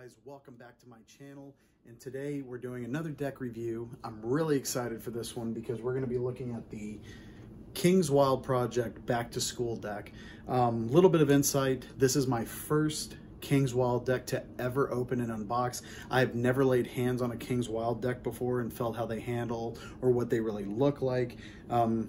Guys? Welcome back to my channel and today we're doing another deck review. I'm really excited for this one because we're going to be looking at the King's Wild Project Back to School deck. A um, little bit of insight, this is my first King's Wild deck to ever open and unbox. I've never laid hands on a King's Wild deck before and felt how they handle or what they really look like. Um,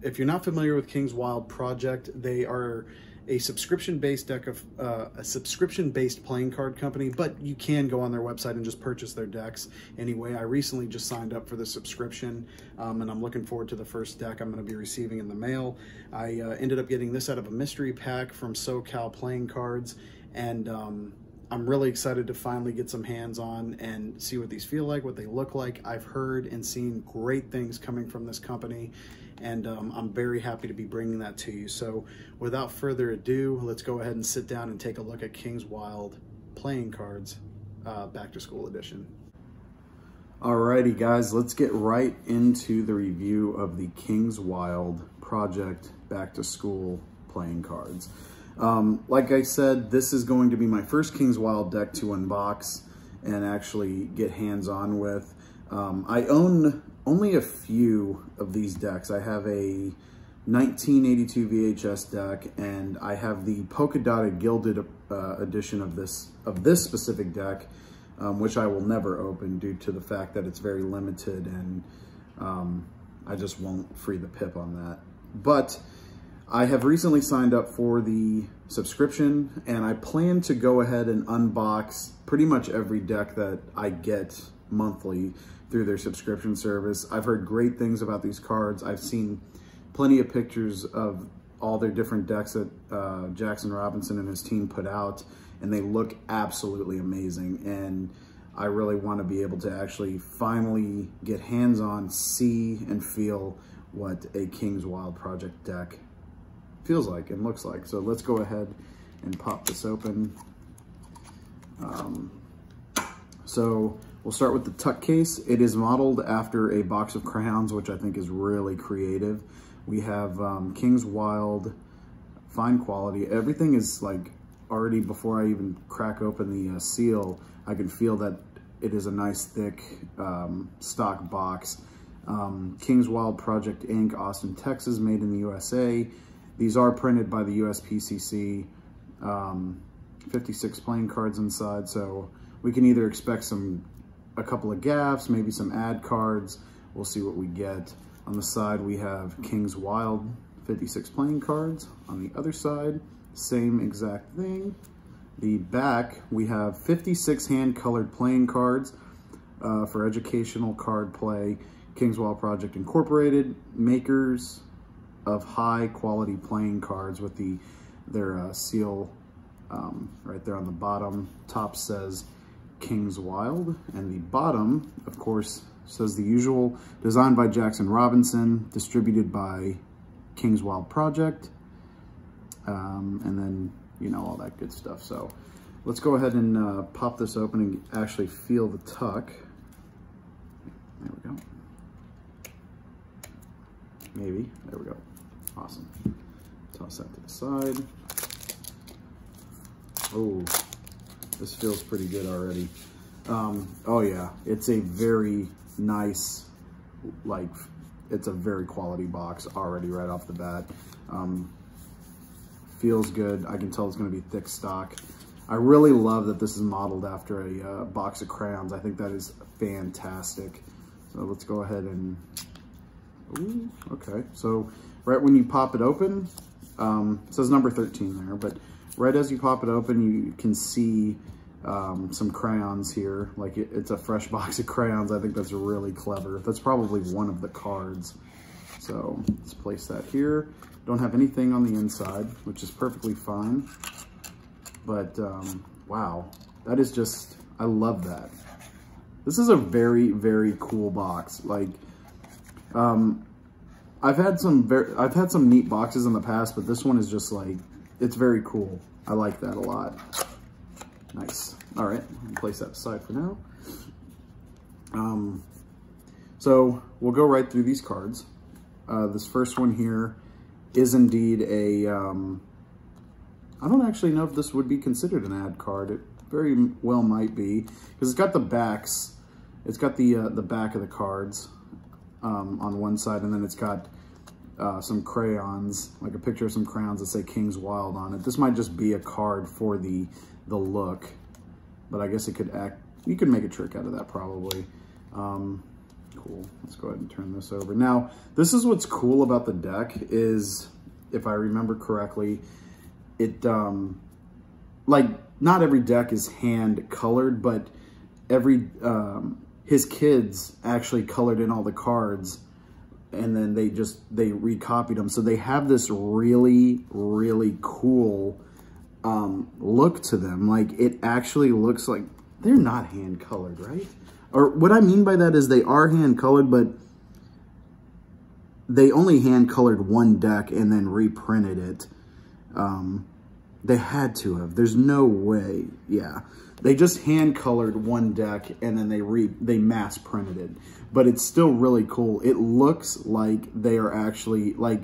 if you're not familiar with King's Wild Project, they are a subscription-based deck of uh, a subscription-based playing card company, but you can go on their website and just purchase their decks anyway. I recently just signed up for the subscription, um, and I'm looking forward to the first deck I'm going to be receiving in the mail. I uh, ended up getting this out of a mystery pack from SoCal Playing Cards, and um, I'm really excited to finally get some hands on and see what these feel like, what they look like. I've heard and seen great things coming from this company, and um, I'm very happy to be bringing that to you. So without further ado, let's go ahead and sit down and take a look at King's Wild playing cards uh, back to school edition. Alrighty guys, let's get right into the review of the King's Wild Project Back to School playing cards. Um, like I said, this is going to be my first King's Wild deck to unbox and actually get hands-on with. Um, I own only a few of these decks. I have a 1982 VHS deck, and I have the polka dotted gilded uh, edition of this of this specific deck, um, which I will never open due to the fact that it's very limited, and um, I just won't free the pip on that. But I have recently signed up for the subscription, and I plan to go ahead and unbox pretty much every deck that I get monthly through their subscription service. I've heard great things about these cards. I've seen plenty of pictures of all their different decks that uh, Jackson Robinson and his team put out, and they look absolutely amazing. And I really want to be able to actually finally get hands-on, see and feel what a King's Wild Project deck feels like and looks like. So let's go ahead and pop this open. Um, so We'll start with the tuck case. It is modeled after a box of crayons, which I think is really creative. We have um, King's Wild, fine quality. Everything is like already before I even crack open the uh, seal, I can feel that it is a nice thick um, stock box. Um, King's Wild Project Inc., Austin, Texas, made in the USA. These are printed by the USPCC. Um, 56 playing cards inside, so we can either expect some a couple of gaffs, maybe some ad cards. We'll see what we get. On the side, we have King's Wild 56 playing cards. On the other side, same exact thing. The back, we have 56 hand-colored playing cards uh, for educational card play. King's Wild Project Incorporated, makers of high-quality playing cards with the their uh, seal um, right there on the bottom. Top says King's Wild. And the bottom, of course, says the usual, designed by Jackson Robinson, distributed by King's Wild Project. Um, and then, you know, all that good stuff. So let's go ahead and uh, pop this open and actually feel the tuck. There we go. Maybe. There we go. Awesome. Toss that to the side. Oh, this feels pretty good already. Um, oh yeah, it's a very nice, like, it's a very quality box already right off the bat. Um, feels good. I can tell it's gonna be thick stock. I really love that this is modeled after a uh, box of crayons. I think that is fantastic. So let's go ahead and, ooh, okay. So right when you pop it open, um, it says number 13 there, but right as you pop it open, you can see um, some crayons here. Like it, it's a fresh box of crayons. I think that's really clever. That's probably one of the cards. So let's place that here. Don't have anything on the inside, which is perfectly fine. But um, wow, that is just, I love that. This is a very, very cool box. Like, um, I've had some very, I've had some neat boxes in the past, but this one is just like, it's very cool. I like that a lot. Nice. All right, place that aside for now. Um, so we'll go right through these cards. Uh, this first one here is indeed a. Um, I don't actually know if this would be considered an ad card. It very well might be because it's got the backs. It's got the uh, the back of the cards um, on one side, and then it's got uh, some crayons, like a picture of some crayons that say King's Wild on it. This might just be a card for the the look, but I guess it could act. You could make a trick out of that probably. Um, cool. Let's go ahead and turn this over. Now, this is what's cool about the deck is, if I remember correctly, it um, like not every deck is hand colored, but every um, his kids actually colored in all the cards and then they just they recopied them so they have this really really cool um, look to them. Like it actually looks like they're not hand colored right? Or what i mean by that is they are hand colored but they only hand colored one deck and then reprinted it. Um, they had to have there's no way yeah they just hand colored one deck and then they re they mass printed it. But it's still really cool. It looks like they are actually like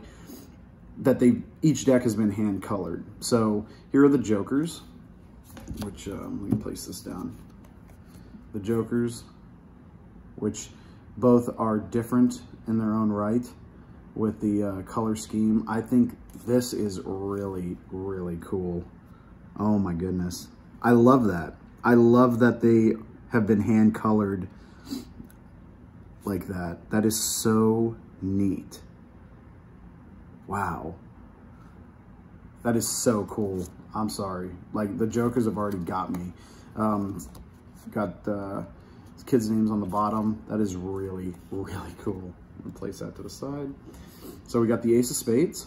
that they each deck has been hand colored. So here are the jokers, which um, let me place this down. The jokers, which both are different in their own right with the uh, color scheme. I think this is really, really cool. Oh my goodness. I love that. I love that they have been hand colored like that. That is so neat. Wow. That is so cool. I'm sorry. Like the Jokers have already got me. Um, got the kids' names on the bottom. That is really, really cool. Place that to the side. So we got the Ace of Spades.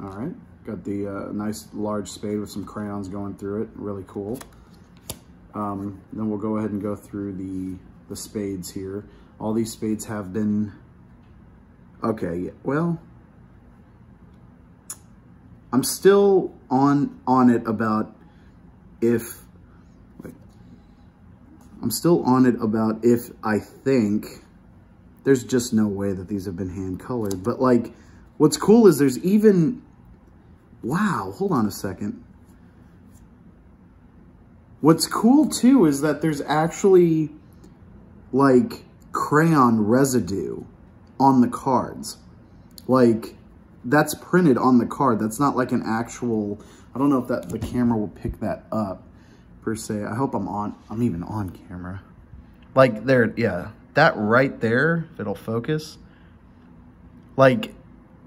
All right. Got the uh, nice large spade with some crayons going through it. Really cool. Um, then we'll go ahead and go through the, the spades here. All these spades have been... Okay, well... I'm still on on it about if... I'm still on it about if I think... There's just no way that these have been hand colored. But like, what's cool is there's even Wow, hold on a second. What's cool too is that there's actually like crayon residue on the cards. Like that's printed on the card. That's not like an actual, I don't know if that the camera will pick that up per se. I hope I'm on, I'm even on camera. Like there, yeah, that right there, if it'll focus, like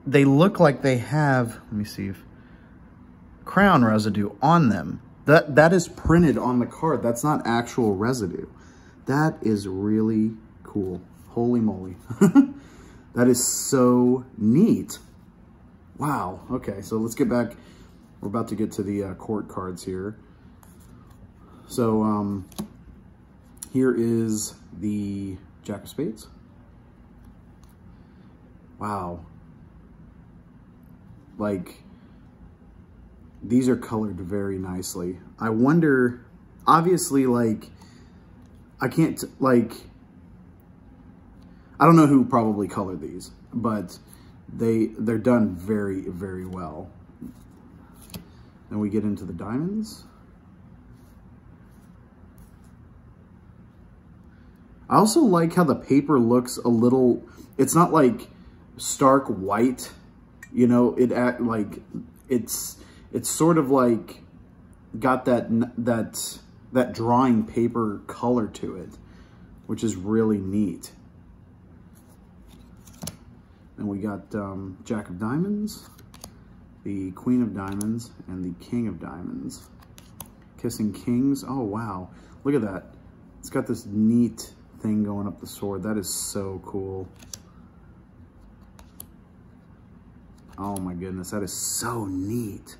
they look like they have, let me see if, crown residue on them. That That is printed on the card. That's not actual residue. That is really cool. Holy moly. that is so neat. Wow. Okay, so let's get back. We're about to get to the uh, court cards here. So um, here is the Jack of Spades. Wow. Like, these are colored very nicely. I wonder, obviously, like, I can't, like, I don't know who probably colored these, but they, they're done very, very well. Then we get into the diamonds. I also like how the paper looks a little, it's not like stark white, you know, it act like it's, it's sort of like got that that that drawing paper color to it, which is really neat. And we got um, Jack of Diamonds, the Queen of Diamonds, and the King of Diamonds. Kissing Kings. Oh, wow. Look at that. It's got this neat thing going up the sword. That is so cool. Oh my goodness, that is so neat.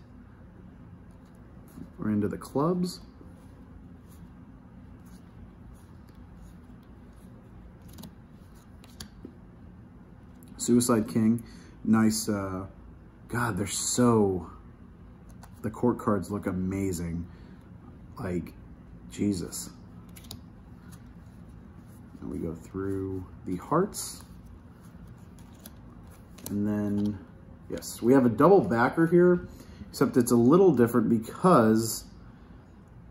We're into the clubs. Suicide King, nice, uh, God, they're so, the court cards look amazing. Like, Jesus. We go through the hearts. And then, yes, we have a double backer here. except it's a little different because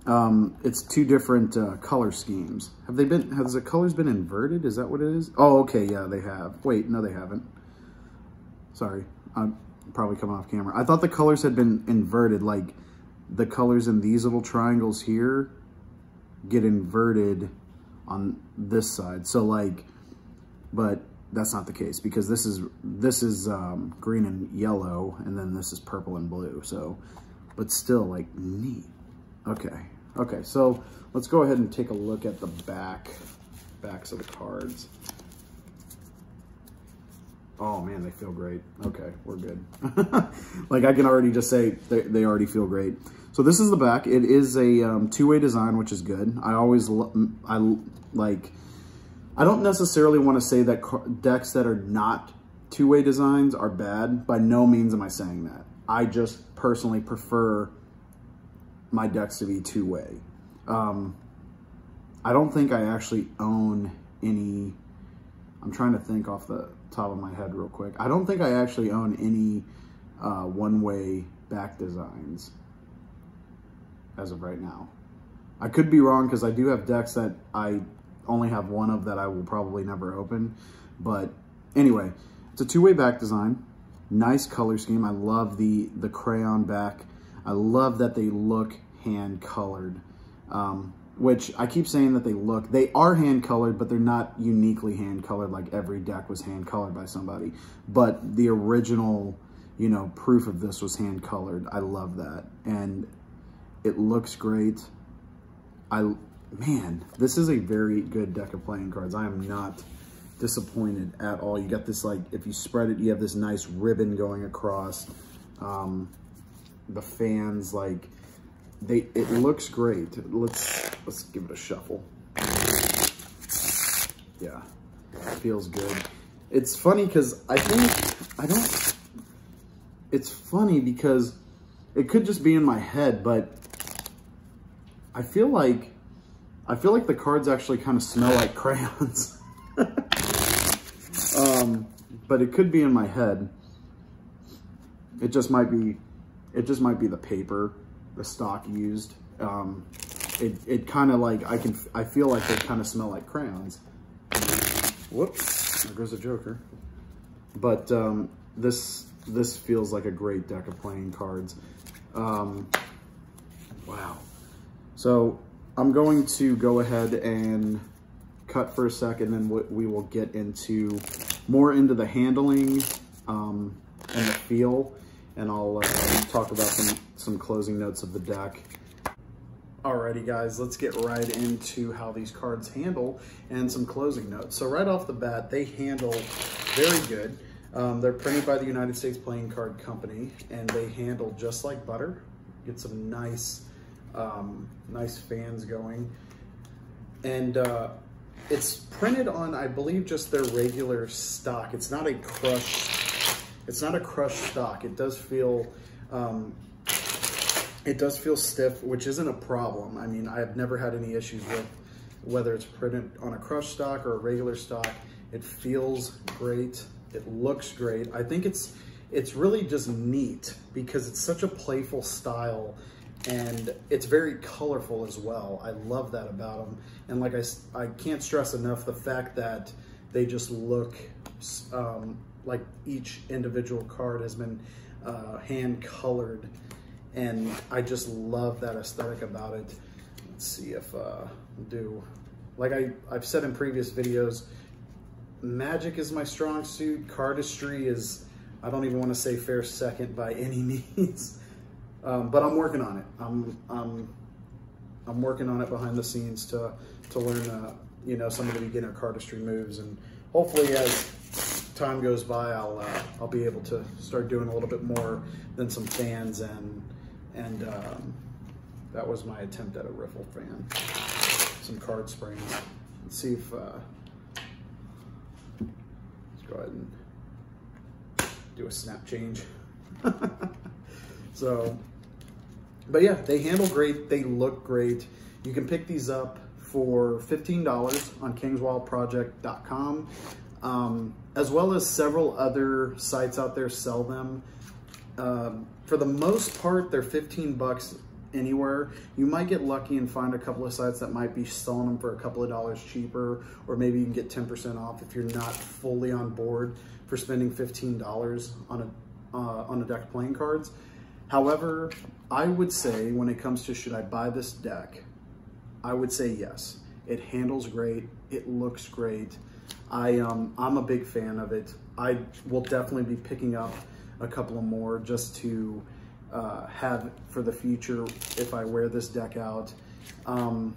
um, it's two different uh, color schemes. Have they been, has the colors been inverted? Is that what it is? Oh, okay, yeah, they have. Wait, no, they haven't. Sorry, I'm probably coming off camera. I thought the colors had been inverted, like the colors in these little triangles here get inverted on this side. So like, but that's not the case because this is, this is um, green and yellow, and then this is purple and blue. So, but still like neat. Okay, okay, so let's go ahead and take a look at the back, backs of the cards. Oh man, they feel great. Okay, we're good. like I can already just say they, they already feel great. So this is the back. It is a um, two-way design, which is good. I always, I like, I don't necessarily want to say that decks that are not two-way designs are bad. By no means am I saying that. I just personally prefer my decks to be two-way. Um, I don't think I actually own any, I'm trying to think off the top of my head real quick. I don't think I actually own any uh, one-way back designs as of right now. I could be wrong because I do have decks that I only have one of that I will probably never open. But anyway, it's a two-way back design. Nice color scheme. I love the, the crayon back I love that they look hand colored, um, which I keep saying that they look, they are hand colored, but they're not uniquely hand colored like every deck was hand colored by somebody. But the original, you know, proof of this was hand colored. I love that. And it looks great. I, man, this is a very good deck of playing cards. I am not disappointed at all. You got this like, if you spread it, you have this nice ribbon going across. Um, the fans, like they, it looks great. Let's, let's give it a shuffle. Yeah, feels good. It's funny because I think, I don't, it's funny because it could just be in my head, but I feel like, I feel like the cards actually kind of smell like crayons. um, but it could be in my head. It just might be it just might be the paper, the stock used. Um, it it kind of like, I can, I feel like they kind of smell like crayons. Whoops, there goes a joker. But um, this, this feels like a great deck of playing cards. Um, wow. So I'm going to go ahead and cut for a second, then we will get into more into the handling um, and the feel and I'll uh, talk about some, some closing notes of the deck. Alrighty guys, let's get right into how these cards handle and some closing notes. So right off the bat, they handle very good. Um, they're printed by the United States Playing Card Company and they handle just like butter. Get some nice, um, nice fans going. And uh, it's printed on, I believe, just their regular stock. It's not a crushed it's not a crushed stock. It does feel, um, it does feel stiff, which isn't a problem. I mean, I have never had any issues with whether it's printed on a crushed stock or a regular stock. It feels great. It looks great. I think it's it's really just neat because it's such a playful style and it's very colorful as well. I love that about them. And like I, I can't stress enough the fact that they just look um, like each individual card has been uh, hand colored and I just love that aesthetic about it. Let's see if uh, do, like I, I've said in previous videos, magic is my strong suit, cardistry is, I don't even want to say fair second by any means, um, but I'm working on it. I'm, I'm, I'm working on it behind the scenes to, to learn, uh, you know, some of the beginner cardistry moves and hopefully as time goes by, I'll uh, I'll be able to start doing a little bit more than some fans and and um, that was my attempt at a riffle fan. Some card springs. Let's see if uh, let's go ahead and do a snap change. so, but yeah, they handle great. They look great. You can pick these up for $15 on kingswildproject.com um, as well as several other sites out there sell them. Um, for the most part, they're 15 bucks anywhere. You might get lucky and find a couple of sites that might be selling them for a couple of dollars cheaper, or maybe you can get 10% off if you're not fully on board for spending $15 on a, uh, on a deck of playing cards. However, I would say when it comes to should I buy this deck, I would say yes. It handles great. It looks great. I, um, I'm a big fan of it. I will definitely be picking up a couple of more just to uh, have for the future if I wear this deck out. Um,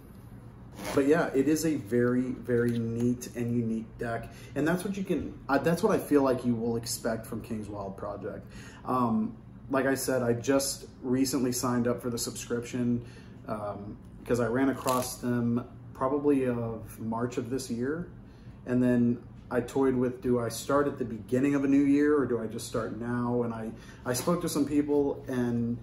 but yeah, it is a very, very neat and unique deck. And that's what you can, uh, that's what I feel like you will expect from King's Wild Project. Um, like I said, I just recently signed up for the subscription because um, I ran across them probably of March of this year. And then I toyed with, do I start at the beginning of a new year or do I just start now? And I, I spoke to some people and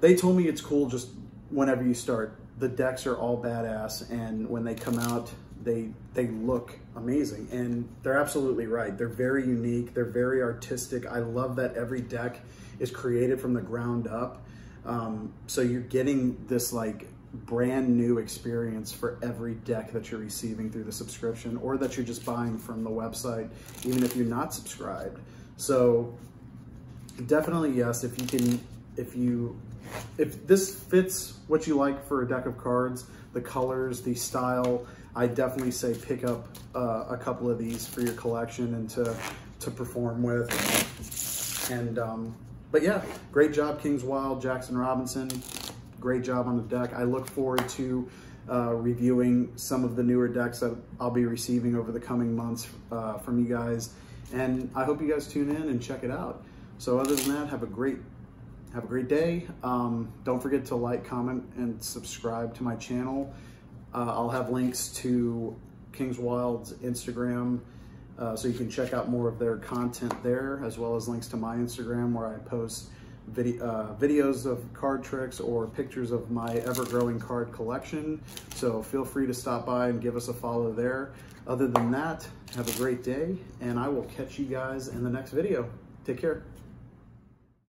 they told me it's cool just whenever you start. The decks are all badass and when they come out, they they look amazing and they're absolutely right. They're very unique, they're very artistic. I love that every deck is created from the ground up. Um, so you're getting this like brand new experience for every deck that you're receiving through the subscription or that you're just buying from the website, even if you're not subscribed. So definitely yes, if you can, if you, if this fits what you like for a deck of cards, the colors, the style, I definitely say pick up uh, a couple of these for your collection and to, to perform with. And, um, but yeah, great job, Kings Wild, Jackson Robinson great job on the deck. I look forward to uh, reviewing some of the newer decks that I'll be receiving over the coming months uh, from you guys. And I hope you guys tune in and check it out. So other than that, have a great have a great day. Um, don't forget to like, comment, and subscribe to my channel. Uh, I'll have links to Kings Wild's Instagram, uh, so you can check out more of their content there, as well as links to my Instagram where I post video, uh, videos of card tricks or pictures of my ever-growing card collection. So feel free to stop by and give us a follow there. Other than that, have a great day, and I will catch you guys in the next video. Take care.